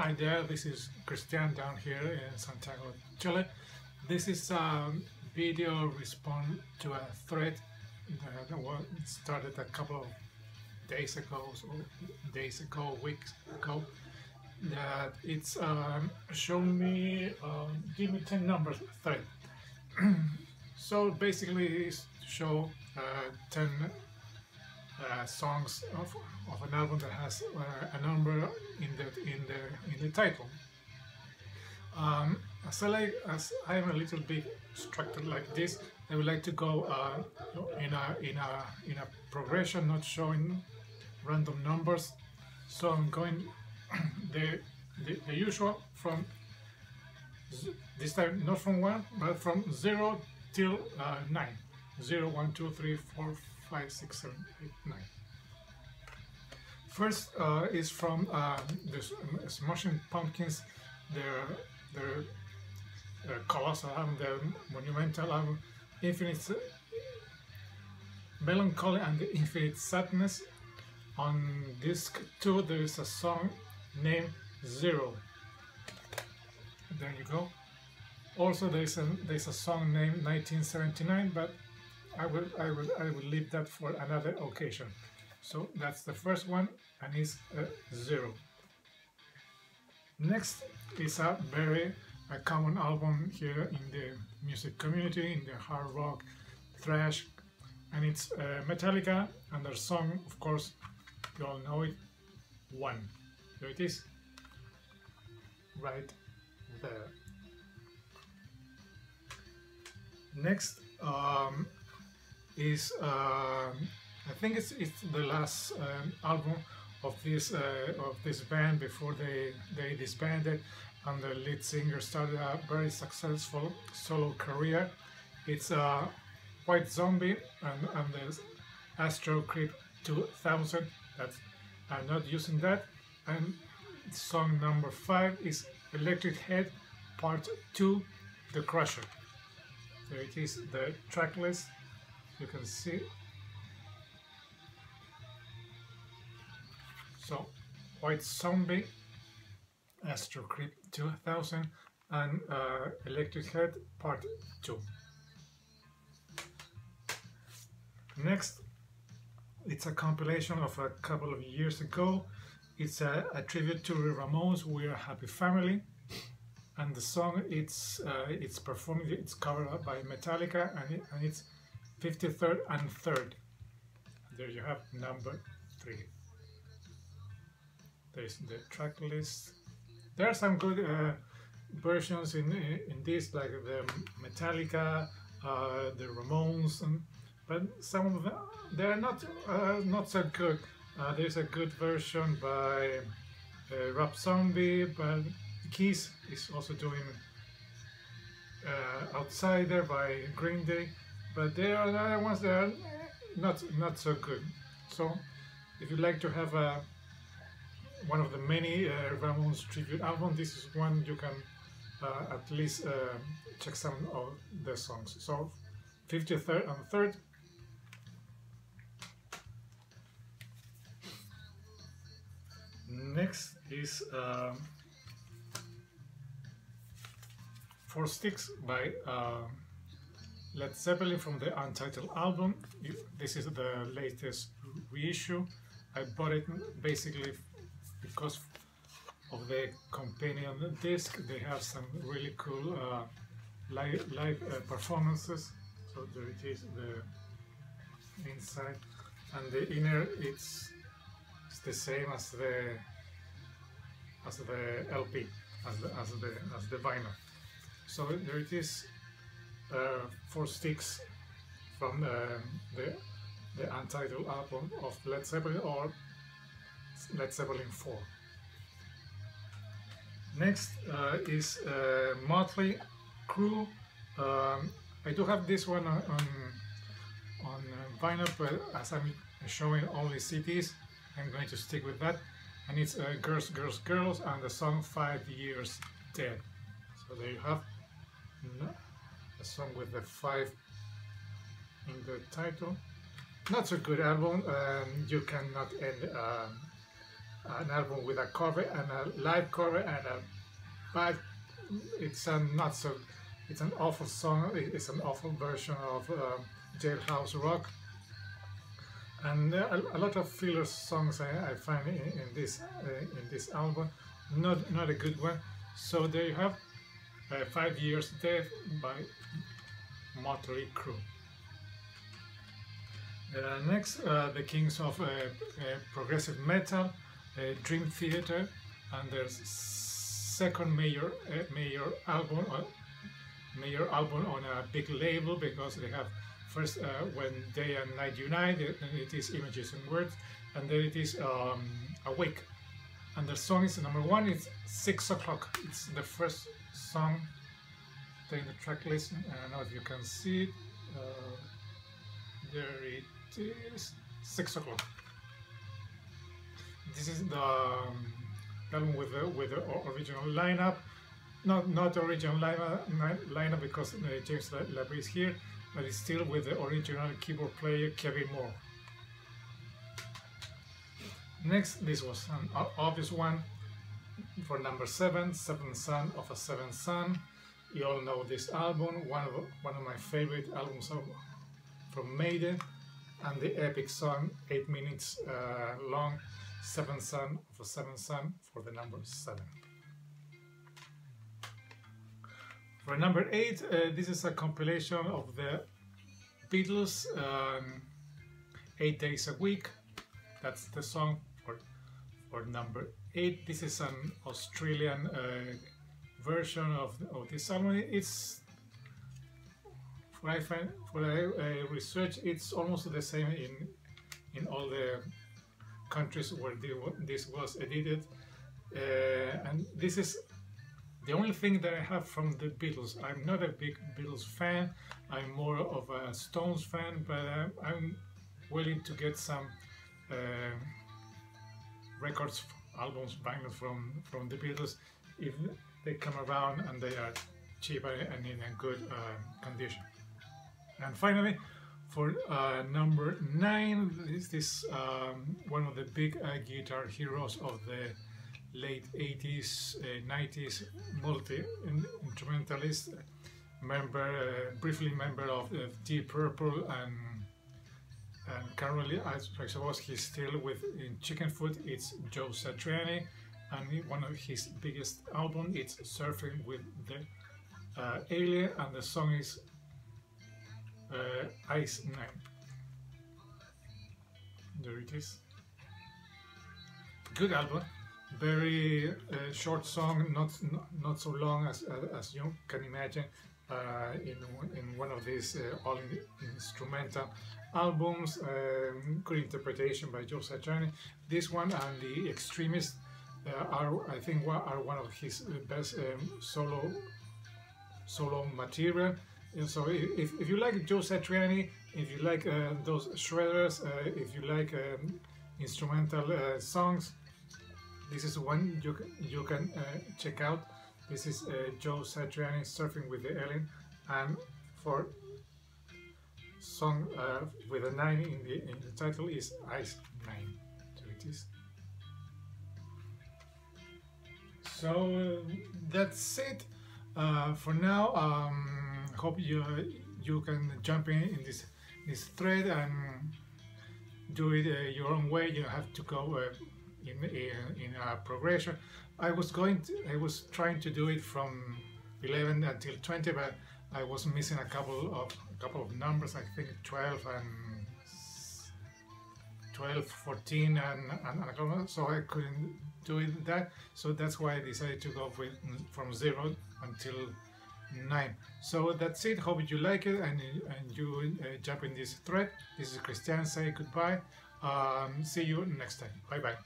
Hi there, this is Cristian down here in Santiago, Chile. This is a video response to a thread that started a couple of days ago, so days ago, weeks ago, that it's um, shown me um, give me 10 numbers thread. so basically it's to show uh, 10 uh, songs of, of an album that has uh, a number in the in the in the title. Um, as I like, as I am a little bit structured like this, I would like to go uh, in a in a in a progression, not showing random numbers. So I'm going the the, the usual from this time not from one, but from zero till uh, nine. Zero, one, two, three, four, five, six, seven, eight, nine. First uh, is from uh, the Smashing Pumpkins, their their colossal album, their monumental album, Infinite Mellon Collie and Infinite Sadness. On disc two, there is a song named Zero. There you go. Also, there's a there's a song named 1979, but I will I will I will leave that for another occasion. So that's the first one and it's a zero. Next is a very a common album here in the music community, in the hard rock, thrash, and it's uh, Metallica and their song, of course, you all know it, One. There it is, right there. Next, um, is uh, I think it's it's the last um, album of this uh, of this band before they they disbanded and the lead singer started a very successful solo career. It's a White Zombie and, and the Astro Creep 2000 that I'm not using that and song number five is Electric Head Part 2 The Crusher. There it is, the track list you can see so white zombie astro creep 2000 and uh, electric head part 2 next it's a compilation of a couple of years ago. It's a, a tribute to ramones we're a happy family. And the song it's uh, it's performed it's covered by metallica and, it, and it's 53rd and 3rd. There you have number 3. There's the track list. There are some good uh, versions in in this, like the Metallica, uh, the Ramones, and, but some of them they are not uh, not so good. Uh, there's a good version by uh, Rob Zombie, but Kiss is also doing uh, Outsider by Green Day but there are other ones that are not not so good. So if you'd like to have a one of the many uh, Ramones tribute albums, this is one you can uh, at least uh, check some of the songs. So 53rd and 3rd. Next is um, Four Sticks by uh, Led Zeppelin from the Untitled album. This is the latest reissue. I bought it basically because of the companion disc. They have some really cool uh, live, live uh, performances. So there it is, the inside. And the inner, it's, it's the same as the as the LP, as the, as the, as the vinyl. So there it is, four sticks from uh, the, the untitled album of Led Zeppelin or Led Zeppelin 4. Next uh, is uh, Motley Crue. Um, I do have this one on, on, on uh, vinyl, but as I'm showing only CDs, I'm going to stick with that. And it's uh, Girls, Girls, Girls and the song Five Years Dead. So there you have a song with the five in the title. Not so good album. Um, you cannot end uh, an album with a cover and a live cover and a bad. It's a not so. It's an awful song. It's an awful version of um, Jailhouse Rock, and a, a, lot of filler songs I, I find in, in this uh, in this album. Not not a good one. So there you have uh, Five Years Death by Motley Crue. Uh, next, uh, the kings of uh, uh, progressive metal, Dream Theater, and their second major major album, major album on a big label because they have first when day and night unite, it is images and words, and then it is um, awake. And the song is number one. It's six o'clock. It's the first song. Take the track list. I don't know if you can see it. Uh, there it is six o'clock. This is the um, album with the with the original lineup. Not not original lineup, lineup because uh, James LaBrie is here, but it's still with the original keyboard player Kevin Moore. Next, this was an obvious one for number seven, Seventh Son of a Seventh Son. You all know this album, one of one of my favorite albums of, from Maiden and the epic song, 8 minutes uh, long, Seventh Son of a Seventh Son for the number 7. For number 8, uh, this is a compilation of the Beatles, um, 8 days a week. That's the song for number 8. This is an Australian uh, version of, of this song. It's what I find, what I uh, research, it's almost the same in in all the countries where this was edited. Uh, and this is the only thing that I have from the Beatles. I'm not a big Beatles fan. I'm more of a Stones fan, but I'm, I'm willing to get some uh, records, albums, vinyl from from the Beatles if they come around and they are cheap and in a good uh, condition. And finally, for uh, number nine is this um, one of the big uh, guitar heroes of the late 80s, uh, 90s, multi-instrumentalist, member, uh, briefly member of Deep Purple and and currently, as I suppose he's still with in Chicken Chickenfoot, it's Joe Satriani, and one of his biggest album, it's Surfing with the uh, Alien, and the song is uh, Ice 9. There it is. Good album. Very uh, short song, not, not not so long as as you can imagine. Uh, in in one of these uh, all in, instrumental albums, um, good interpretation by Joe Satriani. This one and the Extremist uh, are I think are one of his best um, solo solo material. And so if, if you like Joe Satriani, if you like uh, those shredders, uh, if you like um, instrumental uh, songs, this is one you can, you can check out. This is uh, Joe Satriani surfing with the alien, and for song uh, with a nine in the in the title is Ice Nine. So it is. So that's it for now. Um, hope you you can jump in in this this thread and do it uh, your own way. You have to go uh, in in a progression. I was going to, I was trying to do it from 11 until 20, but I was missing a couple of a couple of numbers. I think 12 and 12, 14, and, and, so I couldn't do it that. So that's why I decided to go with from zero until 9 so that's it hope you like it and, and you uh, jump in this thread this is cristian say goodbye um, see you next time bye bye